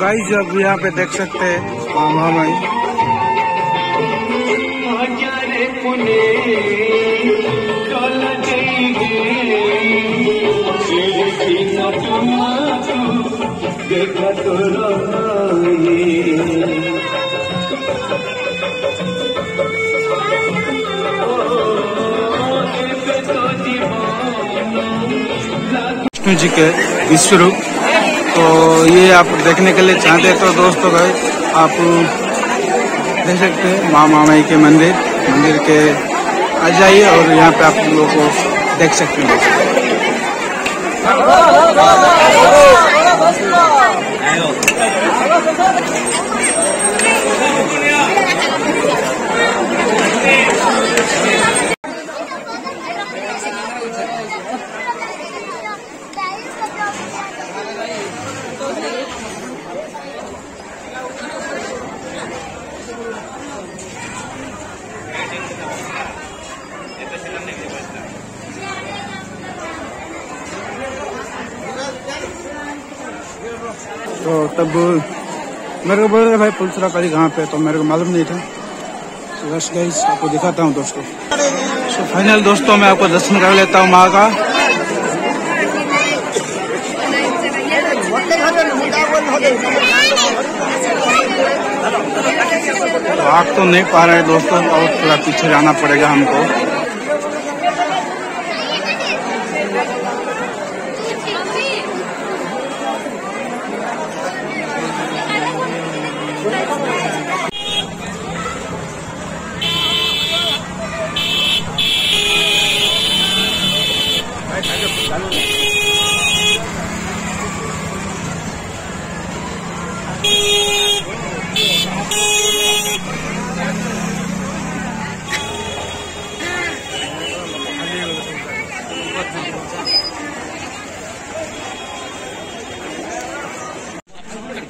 Guys अब यहाँ पे देख सकते हैं मामा माई विष्णु जी के विश्व रूप तो ये आप देखने के लिए चाहते तो दोस्तों भाई, आप देख सकते हैं माँ मामाई के मंदिर मंदिर के आ जाइए और यहाँ पे आप लोगों को देख सकते हैं। तो तब मेरे को बोल रहे, भाई पुलसरा करी कहाँ पे तो मेरे को मालूम नहीं था। तो बस गई, आपको दिखाता हूँ दोस्तों। तो फाइनल दोस्तों, मैं आपको दर्शन कर लेता हूँ माँ का। तो आग तो नहीं पा रहे दोस्तों, और थोड़ा पीछे जाना पड़ेगा हमको।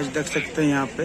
गाइस देख सकते हैं यहाँ पे।